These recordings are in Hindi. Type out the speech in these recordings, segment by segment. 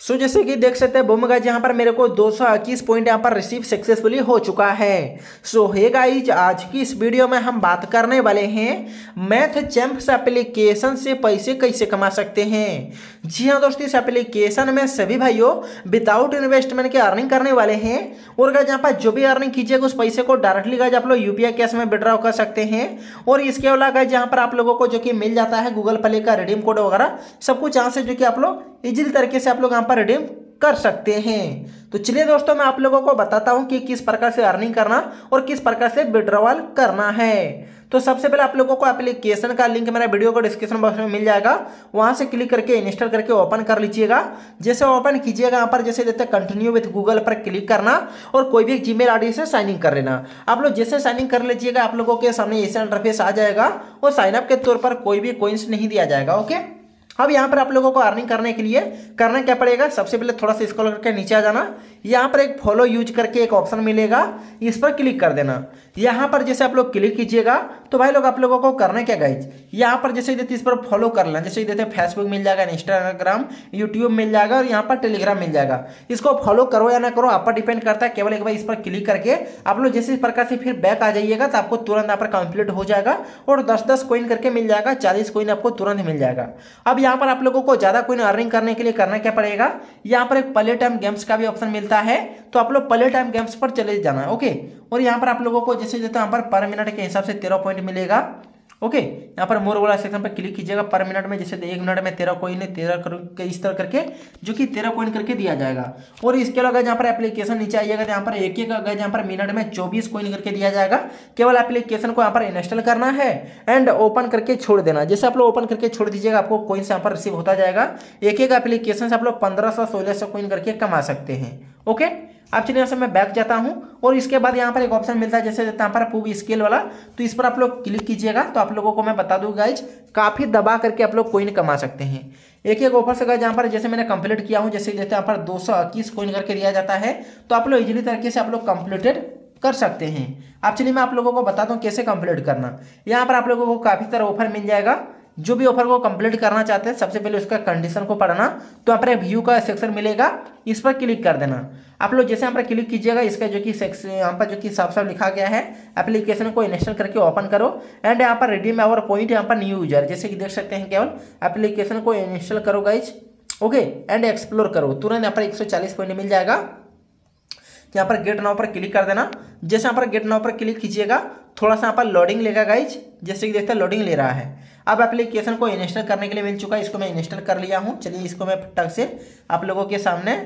सो so, जैसे कि देख सकते हैं बुम गाइज़ यहाँ पर मेरे को दो पॉइंट यहाँ पर रिसीव सक्सेसफुली हो चुका है। सो हे गाइज़ आज की इस वीडियो में हम बात करने वाले हैं मैथ चैम्प्स एप्लीकेशन से पैसे कैसे कमा सकते हैं। जी हाँ दोस्तों इस एप्लीकेशन में सभी भाइयों विदाउट इन्वेस्टमेंट के अर्निंग करने वाले हैं। और गाइज़ यहाँ पर जो भी अर्निंग कीजिएगा उस पैसे को डायरेक्टली गाइज़ आप लोग यूपीआई कैश में विड्रॉ कर सकते हैं। और इसके अलावा गाइज़ यहाँ पर आप लोगों को जो कि मिल जाता है गूगल प्ले का रिडीम कोड वगैरह सब कुछ यहाँ से जो कि आप लोग इजिली तरीके से आप लोग यहाँ पर रिडीम कर सकते हैं। तो चलिए दोस्तों, मैं आप लोगों को बताता हूँ कि किस प्रकार से अर्निंग करना और किस प्रकार से विड्रॉवल करना है। तो सबसे पहले आप लोगों को एप्लीकेशन का लिंक मेरा वीडियो को डिस्क्रिप्शन बॉक्स में मिल जाएगा। वहाँ से क्लिक करके इंस्टॉल करके ओपन कर लीजिएगा। जैसे ओपन कीजिएगा, यहाँ पर जैसे देते कंटिन्यू विथ गूगल पर क्लिक करना और कोई भी जीमेल आईडी से साइन इन कर लेना। आप लोग जैसे साइन इन कर लीजिएगा, आप लोगों के सामने ऐसे इंटरफेस आ जाएगा और साइन अप के तौर पर कोई भी कोइंस नहीं दिया जाएगा ओके अब यहाँ पर आप लोगों को अर्निंग करने के लिए करना क्या पड़ेगा? सबसे पहले थोड़ा सा स्क्रॉल करके नीचे आ जाना। यहाँ पर एक फॉलो यूज़ करके एक ऑप्शन मिलेगा। इस पर क्लिक कर देना। यहाँ पर जैसे आप लोग क्लिक कीजिएगा तो भाई लोग आप लोगों को करना क्या गाइज़ यहाँ पर जैसे देते इस पर फॉलो कर लेना। जैसे देते फेसबुक मिल जाएगा इंस्टाग्राम यूट्यूब मिल जाएगा और यहाँ पर टेलीग्राम मिल जाएगा। इसको फॉलो करो या ना करो, आप पर डिपेंड करता है। केवल एक बार इस पर क्लिक करके आप लोग जैसे इस प्रकार से फिर बैक आ जाइएगा तो आपको तुरंत यहाँ पर कंप्लीट हो जाएगा और दस दस कोइन करके मिल जाएगा, चालीस कोइन आपको तुरंत मिल जाएगा। अब यहाँ पर आप लोगों को ज़्यादा कोई अर्निंग करने के लिए करना क्या पड़ेगा? यहाँ पर एक प्ले टाइम गेम्स का भी ऑप्शन मिलता है तो आप लोग पले टाइम गेम्स पर चले जाना, ओके? और यहाँ पर आप लोगों को जैसे जैसे यहाँ पर पर मिनट के हिसाब से तेरह पॉइंट मिलेगा। ओके, यहाँ पर मोर वाला सेक्शन पर क्लिक कीजिएगा पर मिनट में, जैसे एक मिनट में तेरह कोइन तेरह कर इस तरह करके, जो कि तेरह कोइन करके दिया जाएगा। और इसके अलावा यहाँ पर एप्लीकेशन नीचे आइएगा तो यहाँ पर एक एक अगर यहाँ पर मिनट में चौबीस कोइन करके दिया जाएगा, केवल एप्लीकेशन को यहाँ पर इंस्टॉल करना है एंड ओपन करके छोड़ देना। जैसे आप लोग ओपन करके छोड़ दीजिएगा, आपको कोइंस यहाँ पर रिसीव होता जाएगा। एक एक एप्लीकेशन से आप लोग पंद्रह सौ, सोलह सौ कोइन करके कमा सकते हैं। ओके? अब चलिए यहाँ से मैं बैक जाता हूँ और इसके बाद यहाँ पर एक ऑप्शन मिलता है, जैसे यहाँ पर पूरी स्केल वाला। तो इस पर आप लोग क्लिक कीजिएगा तो आप लोगों को मैं बता दूँ गाइज़ काफ़ी दबा करके आप लोग कोइन कमा सकते हैं। एक एक ऑफ़र से गाइज़ यहाँ पर जैसे मैंने कंप्लीट किया हूँ, जैसे जैसे यहाँ पर दो सौ इक्कीस कोइन करके दिया जाता है तो आप लोग इजिली तरीके से आप लोग कंप्लीटेड कर सकते हैं। अब चलिए मैं आप लोगों को बताता हूँ कैसे कंप्लीट करना। यहाँ पर आप लोगों को काफ़ी सारा ऑफ़र मिल जाएगा। जो भी ऑफ़र को कंप्लीट करना चाहते हैं, सबसे पहले उसका कंडीशन को पढ़ना तो यहाँ पर व्यू का सेक्शन मिलेगा, इस पर क्लिक कर देना। आप लोग जैसे यहाँ पर क्लिक कीजिएगा, इसका जो कि यहाँ पर जो कि साफ़ साफ़ लिखा गया है एप्लीकेशन को इंस्टॉल करके ओपन करो एंड यहाँ पर रिडीम आवर पॉइंट यहाँ पर न्यू यूज़र जैसे कि देख सकते हैं केवल एप्लीकेशन को इंस्टॉल करो गाइज़ ओके एंड एक्सप्लोर करो। तुरंत यहाँ पर एक सौ चालीस पॉइंट मिल जाएगा। यहाँ पर गेट नाव पर क्लिक कर देना। जैसे यहाँ पर गेट नाव पर क्लिक कीजिएगा थोड़ा सा यहाँ पर लोडिंग लेगा गाइज़ जैसे कि देखते हैं लोडिंग ले रहा है। अब एप्लीकेशन को इंस्टॉल करने के लिए मिल चुका है, इसको मैं इंस्टॉल कर लिया हूँ। चलिए, इसको मैं टक से आप लोगों के सामने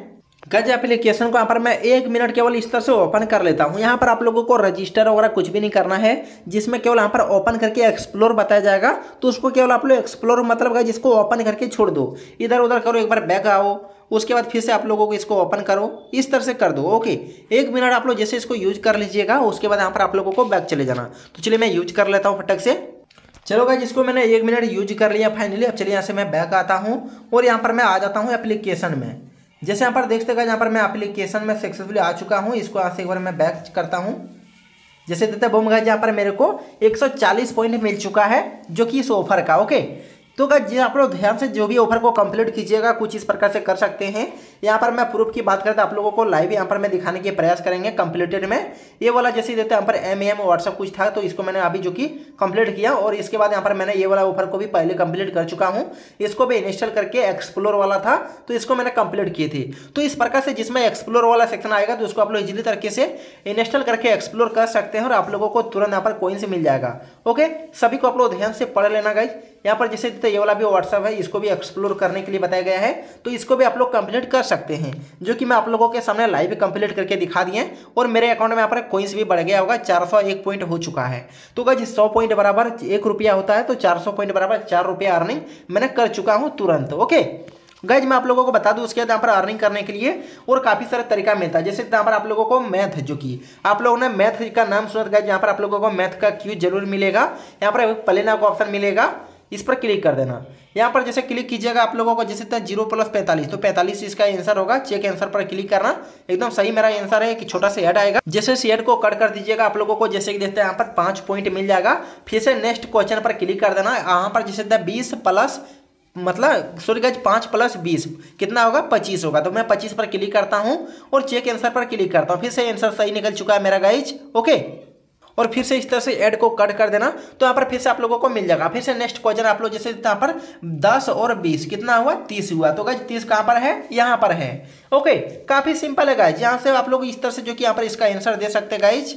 गज एप्लीकेशन को यहाँ पर मैं एक मिनट केवल इस तरह से ओपन कर लेता हूँ। यहाँ पर आप लोगों को रजिस्टर वगैरह कुछ भी नहीं करना है, जिसमें केवल यहाँ पर ओपन करके एक्सप्लोर बताया जाएगा तो उसको केवल आप लोग एक्सप्लोर मतलब है जिसको ओपन करके छोड़ दो। इधर उधर करो, एक बार बैक आओ, उसके बाद फिर से आप लोगों को इसको ओपन करो, इस तरह से कर दो ओके एक मिनट आप लोग जैसे इसको यूज़ कर लीजिएगा, उसके बाद यहाँ पर आप लोगों को बैक चले जाना। तो चलिए मैं यूज़ कर लेता हूँ फटक से। चलो गाइज़ इसको मैंने एक मिनट यूज़ कर लिया फाइनली अब चलिए यहाँ से मैं बैक आता हूँ, और यहाँ पर मैं आ जाता हूँ एप्लीकेशन में। जैसे यहाँ पर देखते हैं यहाँ पर मैं अप्लीकेशन में सक्सेसफुली आ चुका हूँ। इसको यहाँ से एक बार मैं बैक करता हूँ। जैसे देते बोम गाइज़ यहाँ पर मेरे को 140 पॉइंट मिल चुका है, जो कि इस ऑफ़र का ओके तो गाइज़ आप लोग ध्यान से जो भी ऑफ़र को कंप्लीट कीजिएगा, कुछ इस प्रकार से कर सकते हैं। यहाँ पर मैं प्रूफ की बात करता आप लोगों को लाइव यहाँ पर मैं दिखाने के प्रयास करेंगे कंप्लीटेड में। ये वाला जैसे देते हैं, यहाँ पर एम एम व्हाट्सअप कुछ था तो इसको मैंने अभी जो कि कंप्लीट किया और इसके बाद यहाँ पर मैंने ये वाला ऑफ़र को भी पहले कंप्लीट कर चुका हूँ। इसको भी इंस्टॉल करके एक्सप्लोर वाला था तो इसको मैंने कंप्लीट किए थे। तो इस प्रकार से जिसमें एक्सप्लोर वाला सेक्शन आएगा तो उसको आप लोग इजिली तरीके से इंस्टॉल करके एक्सप्लोर कर सकते हैं और आप लोगों को तुरंत यहाँ पर कोइन से मिल जाएगा। ओके सभी को आप लोग ध्यान से पढ़ लेना गाइज़ यहाँ पर जैसे ये वाला भी व्हाट्सअप है, इसको भी एक्सप्लोर करने के लिए बताया गया है। तो इसको भी आप लोग कंप्लीट कर सकते हैं, जो कि मैं आप लोगों के सामने लाइव कंप्लीट करके दिखा दिए और मेरे अकाउंट में यहाँ पर कोइंस भी बढ़ गया होगा, चार सौ एक पॉइंट हो चुका है। तो गज सौ पॉइंट बराबर एक रुपया होता है तो चार सौ पॉइंट बराबर चार रुपया अर्निंग मैंने कर चुका हूँ तुरंत ओके गैज मैं आप लोगों को बता दूँ, उसके बाद यहाँ पर अर्निंग करने के लिए और काफ़ी सारे तरीका मिलता है। जैसे यहाँ पर आप लोगों को मैथ जो कि आप लोगों ने मैथ का नाम सुना गैज यहाँ पर आप लोगों को मैथ का क्यू ज़रूर मिलेगा। यहाँ पर प्लेना का ऑप्शन मिलेगा। इस पर क्लिक कर देना। यहाँ पर जैसे क्लिक कीजिएगा आप लोगों को, जैसे ज़ीरो प्लस पैंतालीस तो पैंतालीस इसका आंसर होगा। चेक आंसर पर क्लिक करना। एकदम सही मेरा आंसर है कि छोटा सा एड आएगा। जैसे शेड को कट कर दीजिएगा आप लोगों को, जैसे कि देखते हैं यहाँ पर पाँच पॉइंट मिल जाएगा। फिर से नेक्स्ट क्वेश्चन पर क्लिक कर देना। यहाँ पर जैसे बीस प्लस मतलब सॉरी गाइज़ पाँच प्लस बीस। कितना होगा? पच्चीस होगा। तो मैं पच्चीस पर क्लिक करता हूँ और चेक आंसर पर क्लिक करता हूँ। फिर से आंसर सही निकल चुका है मेरा गाइज़ ओके और फिर से इस तरह से ऐड को कट कर देना तो यहाँ पर फिर से आप लोगों को मिल जाएगा। फिर से नेक्स्ट क्वेश्चन आप लोग जैसे यहाँ पर दस और बीस, कितना हुआ? तीस हुआ। तो गाइज़ तीस कहाँ पर है? यहाँ पर है। ओके काफ़ी सिंपल है गाइज़ यहाँ से आप लोग इस तरह से जो कि यहाँ पर इसका आंसर दे सकते हैं गाइज़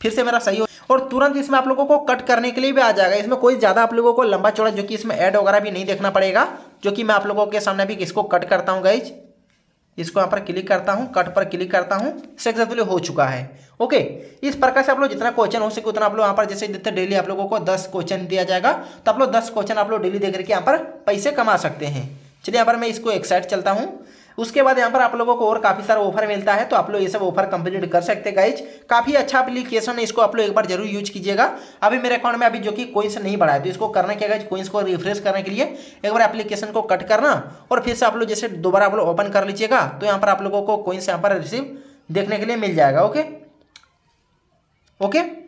फिर से मेरा सही हो और तुरंत इसमें आप लोगों को कट करने के लिए भी आ जाएगा। इसमें कोई ज़्यादा आप लोगों को लंबा चौड़ा जो कि इसमें ऐड वगैरह भी नहीं देखना पड़ेगा, जो कि मैं आप लोगों के सामने भी इसको कट करता हूँ गाइज़ इसको यहाँ पर क्लिक करता हूँ, कट पर क्लिक करता हूँ सक्सेसफुली हो चुका है। ओके, इस प्रकार से आप लोग जितना क्वेश्चन हो सके उतना आप लोग यहाँ पर जैसे देते डेली आप लोगों को दस क्वेश्चन दिया जाएगा तो आप लोग दस क्वेश्चन आप लोग डेली देख करके यहाँ पर पैसे कमा सकते हैं। चलिए यहाँ पर मैं इसको एक साइड चलता हूँ। उसके बाद यहाँ पर आप लोगों को और काफ़ी सारा ऑफ़र मिलता है तो आप लोग ये सब ऑफ़र कंप्लीट कर सकते गाइज़ काफ़ी अच्छा एप्लीकेशन है, इसको आप लोग एक बार ज़रूर यूज़ कीजिएगा। अभी मेरे अकाउंट में अभी जो कि कोइंस नहीं बढ़ा है तो इसको करना क्या गाइज़ कोइंस को रिफ्रेश करने के लिए एक बार एप्लीकेशन को कट करना और फिर से आप लोग जैसे दोबारा आप लोग ओपन कर लीजिएगा तो यहाँ पर आप लोगों को कोइंस यहाँ पर रिसीव देखने के लिए मिल जाएगा ओके ओके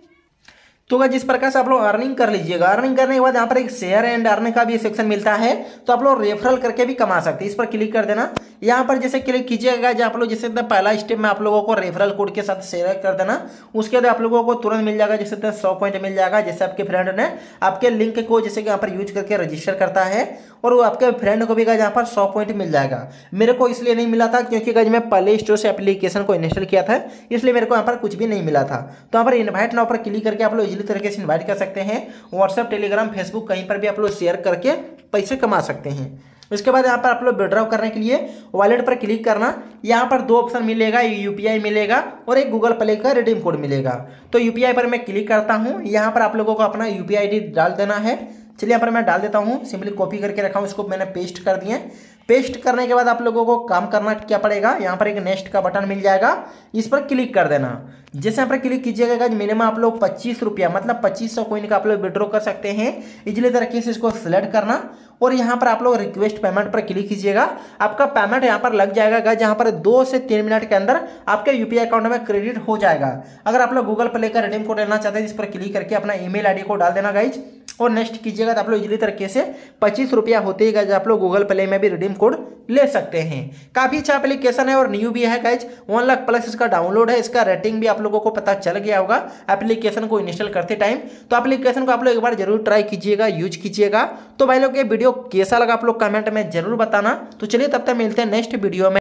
तो अगर जिस प्रकार से आप लोग अर्निंग कर लीजिएगा अर्निंग करने के बाद यहाँ पर एक शेयर एंड अर्निंग का भी सेक्शन मिलता है तो आप लोग रेफरल करके भी कमा सकते हैं। इस पर क्लिक कर देना। यहाँ पर जैसे क्लिक कीजिएगा, जहाँ आप लोग जैसे पहला स्टेप में आप लोगों को रेफरल कोड के साथ शेयर कर देना। उसके बाद आप लोगों को तुरंत मिल जाएगा, जैसे सौ पॉइंट मिल जाएगा, जैसे आपके फ्रेंड ने आपके लिंक को जैसे कि यहाँ पर यूज़ करके रजिस्टर करता है, और वो आपके फ्रेंड को भी यहाँ पर सौ पॉइंट मिल जाएगा। मेरे को इसलिए नहीं मिला था, क्योंकि गज मैं प्ले स्टोर से एप्लीकेशन को इंस्टॉल किया था, इसलिए मेरे को यहाँ पर कुछ भी नहीं मिला था। तो यहाँ पर इन्वाइट नाउ पर क्लिक करके आप लोग इजिली तरीके से इन्वाइट कर सकते हैं। व्हाट्सएप टेलीग्राम फेसबुक कहीं पर भी आप लोग शेयर करके पैसे कमा सकते हैं। उसके बाद यहाँ पर आप लोग विड्रॉ करने के लिए वॉलेट पर क्लिक करना। यहाँ पर दो ऑप्शन मिलेगा यूपीआई मिलेगा और एक गूगल प्ले का रिडीम कोड मिलेगा। तो यूपीआई पर मैं क्लिक करता हूँ। यहाँ पर आप लोगों को अपना यूपीआई डाल देना है। चलिए यहाँ पर मैं डाल देता हूँ। सिंपली कॉपी करके रखा हूँ। इसको मैंने पेस्ट कर दिए पेस्ट करने के बाद आप लोगों को काम करना क्या पड़ेगा? यहाँ पर एक नेक्स्ट का बटन मिल जाएगा। इस पर क्लिक कर देना। जैसे यहाँ पर क्लिक कीजिएगा मिनिमम आप लोग पच्चीस रुपया मतलब पच्चीस सौ कोइन का आप लोग विड्रॉ कर सकते हैं। इजली तरीके से इसको सिलेक्ट करना। और यहाँ पर आप लोग रिक्वेस्ट पेमेंट पर क्लिक कीजिएगा। आपका पेमेंट यहाँ पर लग जाएगा गाइज़ यहाँ पर दो से तीन मिनट के अंदर आपके यूपीआई अकाउंट में क्रेडिट हो जाएगा। अगर आप लोग गूगल प्ले का रिडीम कोड लेना चाहते हैं, इस पर क्लिक करके अपना ईमेल आईडी को डाल देना गाइज़ और नेक्स्ट कीजिएगा तो आप लोग इजली तरीके से पच्चीस रुपया होते ही गाइज़ आप लोग गूगल प्ले में भी रिडीम कोड ले सकते हैं। काफ़ी अच्छा एप्लीकेशन है और न्यू भी है गाइज़ वन लाख प्लस इसका डाउनलोड है, इसका रेटिंग भी आप लोगों को पता चल गया होगा एप्लीकेशन को इंस्टॉल करते टाइम तो एप्लीकेशन को आप लोग एक बार ज़रूर ट्राई कीजिएगा यूज़ कीजिएगा। तो भाई लोग, ये वीडियो कैसा लगा आप लोग कमेंट में ज़रूर बताना। तो चलिए तब तक मिलते हैं नेक्स्ट वीडियो में।